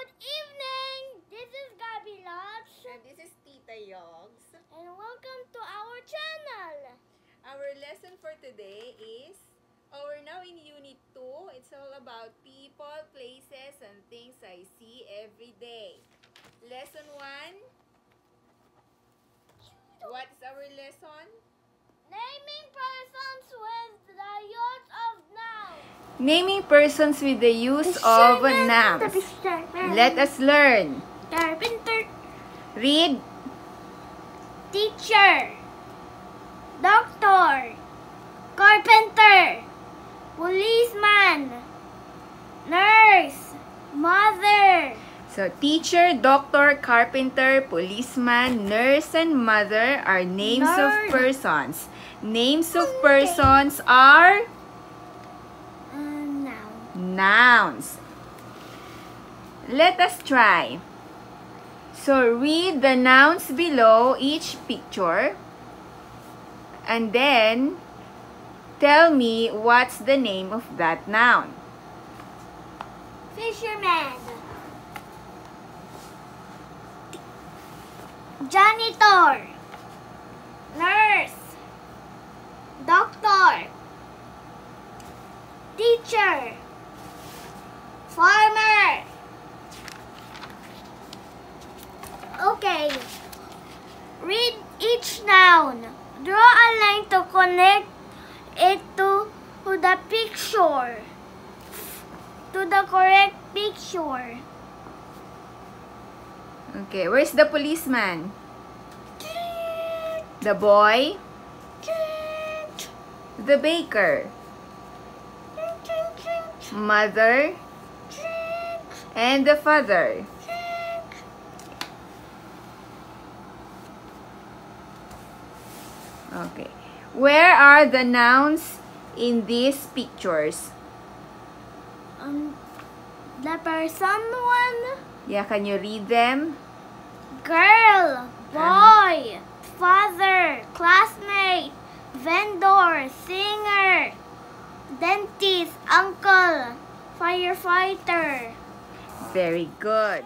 Good evening. This is Gabby Lodge. And this is Tita Yogs. And welcome to our channel. Our lesson for today is, oh, we're now in Unit 2. It's all about people, places, and things I see every day. Lesson 1. Naming persons with the use of nouns. Let us learn. Carpenter, Read. teacher, doctor, carpenter, policeman, nurse, mother, So, teacher, doctor, carpenter, policeman, nurse, and mother are names of persons. Names of persons are. Nouns. Let us try. So, read the nouns below each picture. And then, tell me what's the name of that noun. Fisherman. Janitor. Nurse. Doctor. Teacher. Read each noun. Draw a line to connect it to, to the picture. To the correct picture. Okay, where's the policeman? The boy? The baker? Mother? And the father? Okay. Where are the nouns in these pictures? Um, the person one, Yeah, can you read them? girl, boy, father, classmate, vendor, singer, dentist, uncle, firefighter. Very good.